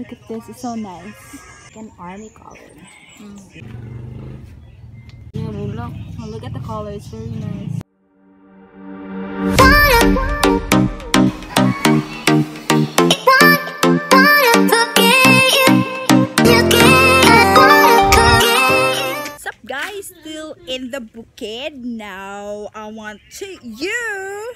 Look at this, it's so nice. An army color. Mm. Yeah, bulak. Oh, look at the color, it's very nice. What's up guys? Still in the bouquet now. I want to you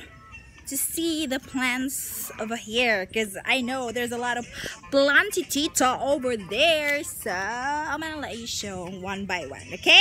to see the plants over here because I know there's a lot of plantitita over there. So I'm gonna let you show one by one, okay?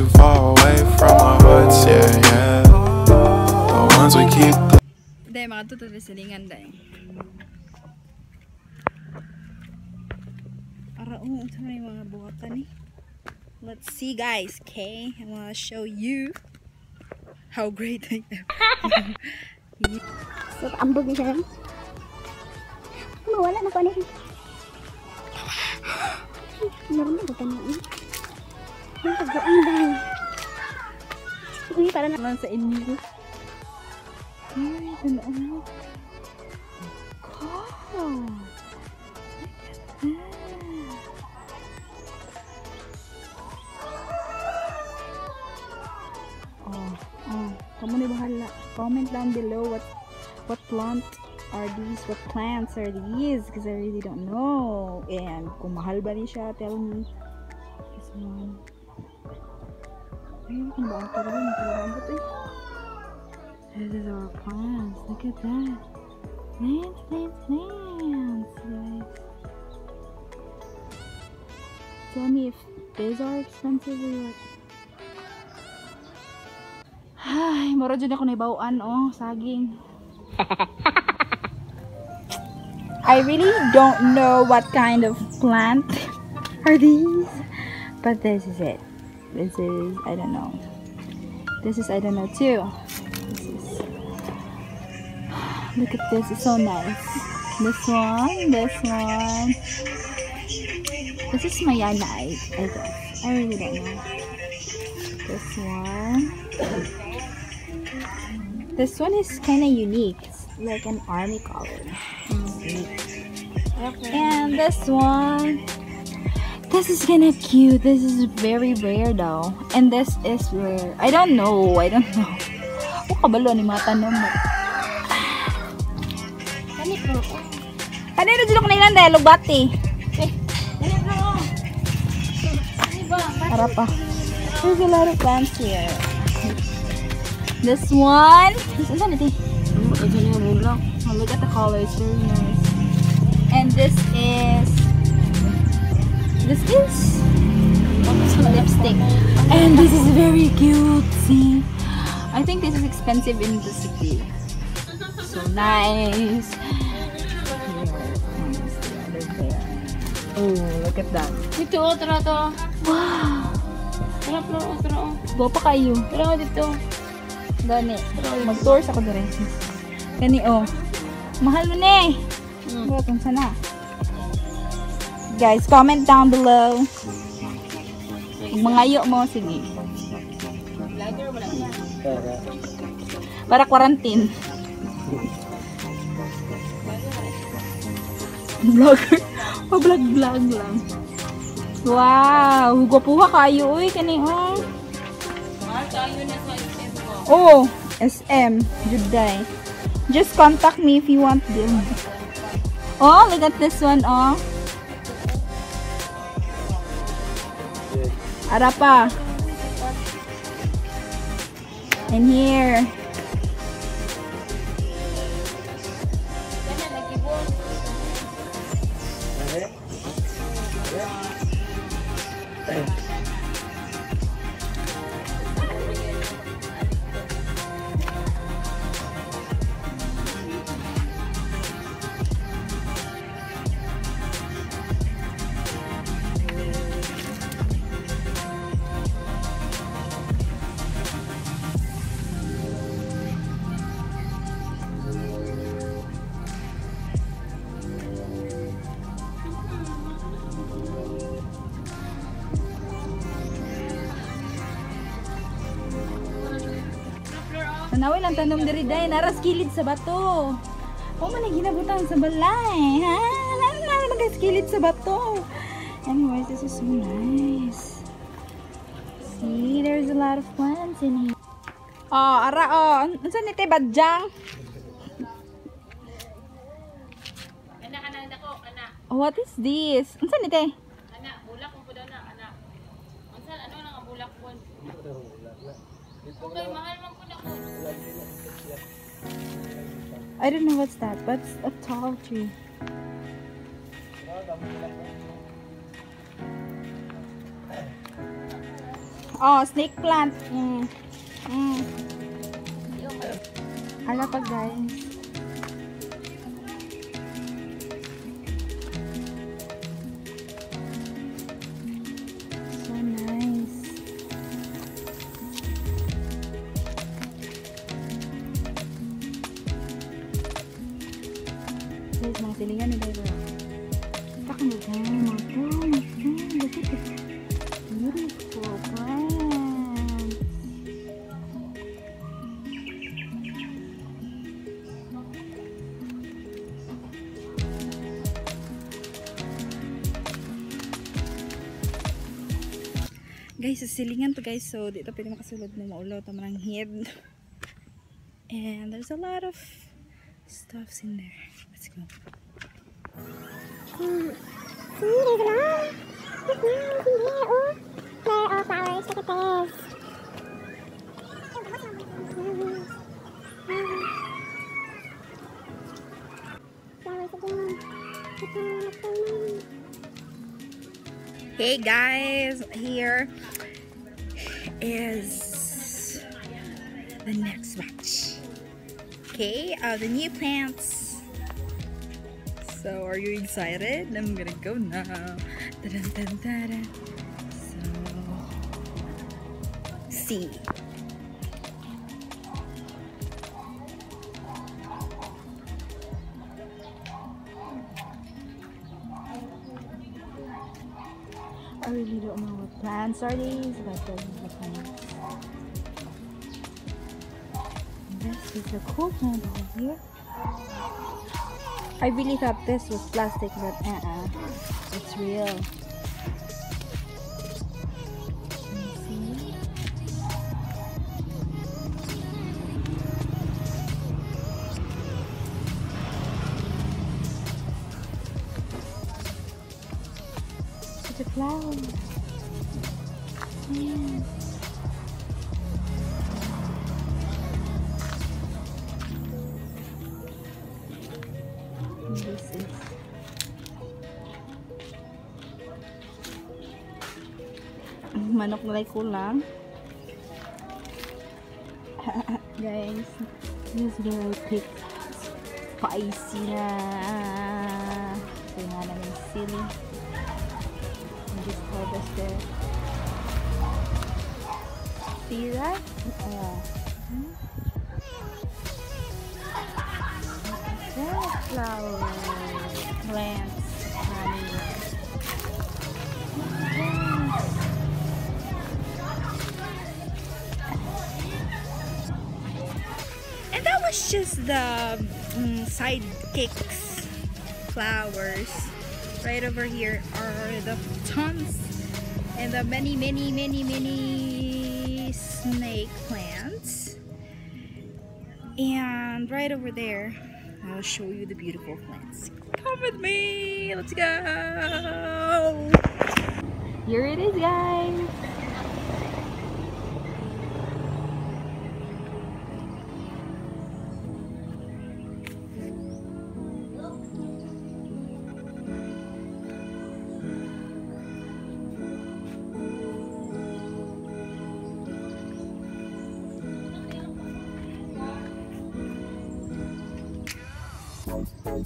too far away from our hearts, yeah, yeah. The ones we keep Dahil mga tuto na silingan dahil. Ara, oh, sa may mga buhatan eh. Let's see guys, okay? I wanna show you how great I am. So, ambog niya siya. Mawala na ko ano. Meron na ba pagbuang dahil. Uy, para na. Lang sa inyo. Ay, tanong. Wow. Oh, oh. Kamu na bahala. Comment down below what what plant are these, what plants are these, because I really don't know. And kung mahal ba rin siya, tell me. This one. This is our plants. Look at that. Plants, plants, plants, guys. Tell me if these are expensive or what. Ay, mura dyan ako naibawaan, oh, saging. I really don't know what kind of plant are these, but this is it. This is, I don't know. This is, I don't know too. This is, look at this, it's so nice. This one, this one. This is Mayana, I, I guess. I really don't know. This one. This one is kind of unique. It's like an army color. Mm-hmm. And this one. This is kind of cute. This is very rare though. And this is rare. I don't know. I don't know. Oh, kabalo ni mga tanong mo. Kani po. Kanino dito ko na ilan dahil? Kani. Kani ba? Para pa. There's a lot of plants here. This one. This is. Ito. Oh, look at the color. It's very nice. And this is. This is lipstick. And this is very cute. See? I think this is expensive in the city. So nice. Oh, look at that. Dito, oh, tara to. Wow! Tara, tara, oh, tara, oh. Go pa kayo. Tara, oh, dito. Gani. Mag-tours ako dire. Gani, oh. Mahal mo na eh. Mm. Bro, sana. Guys, comment down below. Kung mangayo mo, sige. Para quarantine. Vlogger. Pa-vlog-vlog lang. Wow! Gwapuha kayo, uy. Kani, oh. Oh, SM, Juday. Just contact me if you want them. Oh, look at this one, oh. Ara pa. And here. Nanaway lang tanom diri day naras kilid sa bato. O man ang ginabutan sa balay, ha? Ano na magaskilid sa bato? Anyways, this is so nice. See, there's a lot of plants in here. Oh, ara oh. Unsa ni te badjang? Ana, ana, nako, ana. What is this? Unsa ni te? Ana, bulak po daw na, ana. Unsa, ano nang ang bulak po? Okay, mahal man. I don't know what's that, but it's a tall tree. Oh, snake plant. Mm. Mm. Ala guys. Guys, sa silingan to guys. So, dito pwede makasulod mo maulo. Ng head. And there's a lot of stuffs in there. Let's go. There's a lot. There Hey guys, here is the next batch. Okay, uh, the new plants. So, are you excited? I'm gonna go now. Dun, dun, dun. So, see. But the. This is a cool over here. I really thought this was plastic, but uh-uh. It's real. Manok na kulang. Guys, this is very thick. Spicy na. Nga namin sili. And just harvest there. See that? Uh, hmm? Flower was just the mm, sidekicks flowers. Right over here are the tons and the many, many, many, many snake plants. And right over there, I'll show you the beautiful plants. Come with me! Let's go! Here it is, guys! Here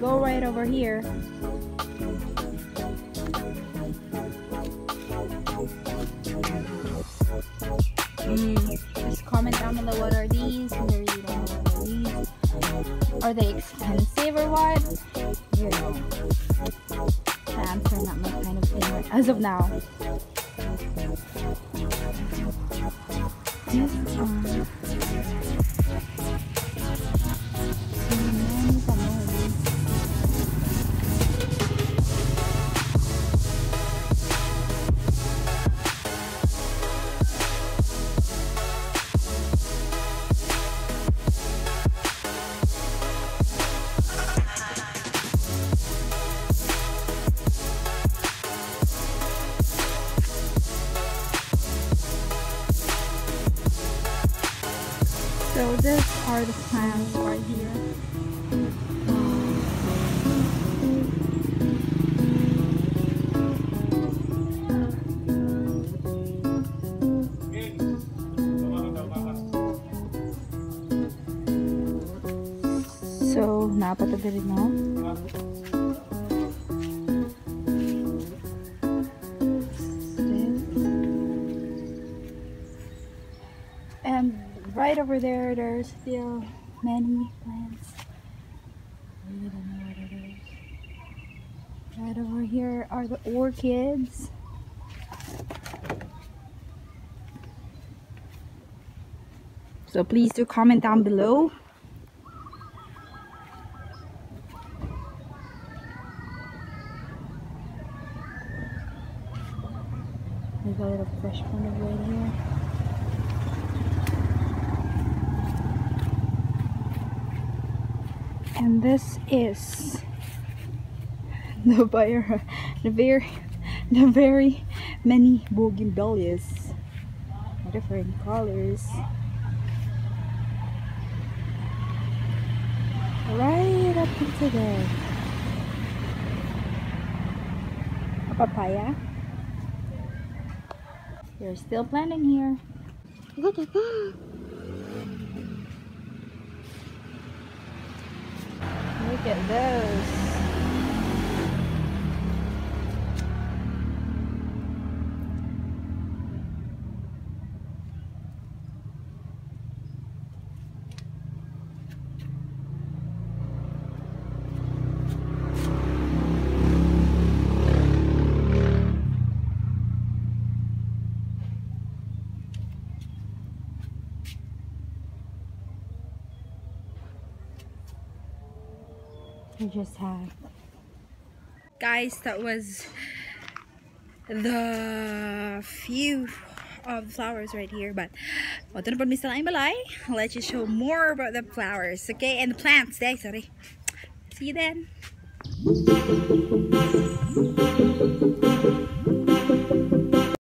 go right over here. Mm, just comment down below what are these. Don't know what are these. Are they expensive or what? You know. Plants are not my kind of as of now. So, napatabi rin no? And right over there, there's still many plants. Don't know what it is. Right over here are the orchids. So please do comment down below. There's a little fresh pond right here. And this is the buyer the very the very many bougainvilleas. Different colors. Right up into there a papaya. They're still planting here. Look at that. Look at those. We just have. Guys, that was the few of the flowers right here. But. I'll let you show more about the flowers, okay? And the plants. There, sorry. See you then.